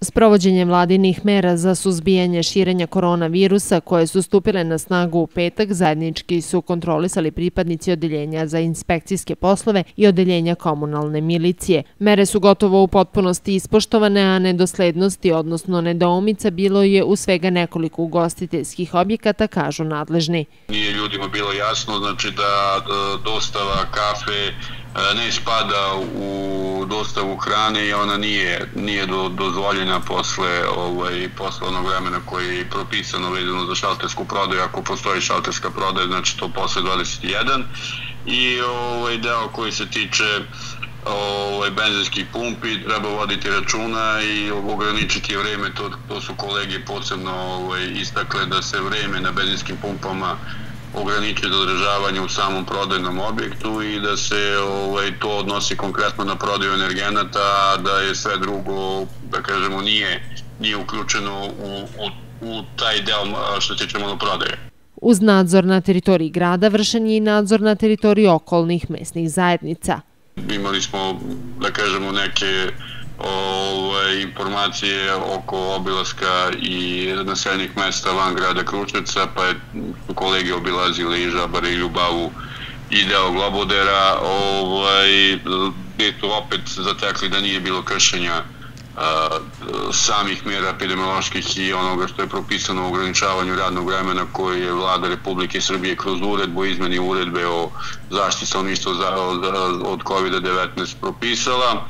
Sprovođenjem vladinih mera za suzbijanje širenja koronavirusa koje su stupile na snagu u petak zajednički su kontrolisali pripadnici odeljenja za inspekcijske poslove i odeljenja komunalne milicije. Mere su gotovo u potpunosti ispoštovane, a nedoslednosti, odnosno nedoumica, bilo je u svega nekoliko ugostiteljskih objekata, kažu nadležni. Nije ljudima bilo jasno, znači da dostava kafe ne spada u dostavu hrane i ona nije, nije do, dozvoljena posle ovaj, poslovnog vremena koji je propisano vezano za šaltersku prodaju, ako postoji šalterska prodaja, znači to posle 21 i ovaj deo koji se tiče ovaj, benzinskih pumpi treba voditi računa i ograničiti vreme, to, to su kolege posebno ovaj, istakle da se vreme na benzinskim pumpama ograniči zadržavanje u samom prodajnom objektu i da se ovaj, to odnosi konkretno na prodaju energenata, da je sve drugo, da kažemo, nije, nije uključeno u, u, u taj deo što se tiče monoprodaje. Uz nadzor na teritoriji grada vršen je i nadzor na teritoriji okolnih mesnih zajednica. Imali smo, da kažemo, neke ovaj, informacije oko obilaska i naseljenih mesta van grada Kručevca, pa je kolegi obilazili i Žabar i Ljubavu i deo Globodera, ovaj, gde tu opet zatekli da nije bilo kršenja a, samih mjera epidemioloških i onoga što je propisano u ograničavanju radnog vremena koje je vlada Republike Srbije kroz uredbu izmeni uredbe o zaštiti stanovništva od COVID-19 propisala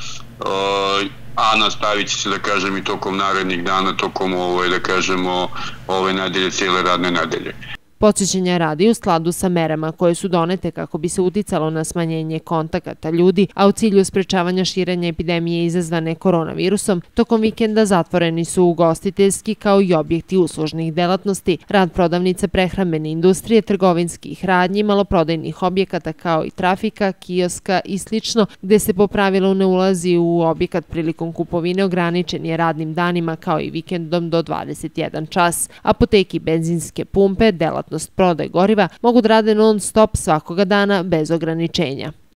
a nastavit će se da kažem i tokom narednih dana, tokom ove, da kažemo ove nedelje, cijele radne nedelje. Podsjećanja radi u skladu sa merama koje su donete kako bi se uticalo na smanjenje kontakata ljudi, a u cilju sprečavanja širenja epidemije izazvane koronavirusom, tokom vikenda zatvoreni su ugostiteljski kao i objekti uslužnih delatnosti, rad prodavnice prehrambene industrije, trgovinskih radnji, maloprodajnih objekata kao i trafika, kioska i slično, gde se po pravilu ne ulazi u objekat prilikom kupovine ograničen je radnim danima kao i vikendom do 21 čas. Apoteki, benzinske pumpe, delatnosti delatnost prodaje goriva mogu da rade non stop svakoga dana bez ograničenja.